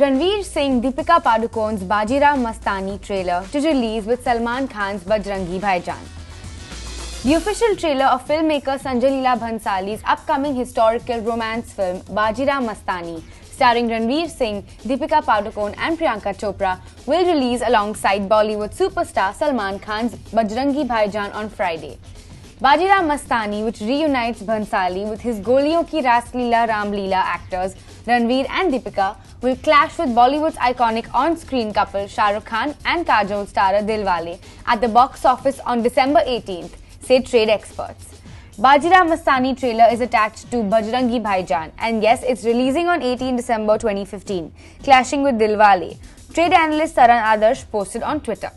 Ranveer Singh Deepika Padukone's Bajirao Mastani trailer to release with Salman Khan's Bajrangi Bhaijaan. The official trailer of filmmaker Sanjay Leela Bhansali's upcoming historical romance film Bajirao Mastani, starring Ranveer Singh, Deepika Padukone and Priyanka Chopra, will release alongside Bollywood superstar Salman Khan's Bajrangi Bhaijaan on Friday. Bajirao Mastani, which reunites Bhansali with his Goliyon Ki Ras Leela Ram Leela actors Ranveer and Deepika, will clash with Bollywood's iconic on-screen couple Shah Rukh Khan and Kajol starrer Dilwale at the box office on December 18th, say trade experts. Bajirao Mastani trailer is attached to Bajrangi Bhaijaan and yes, it's releasing on 18 December 2015, clashing with Dilwale. Trade analyst Taran Adarsh posted on Twitter.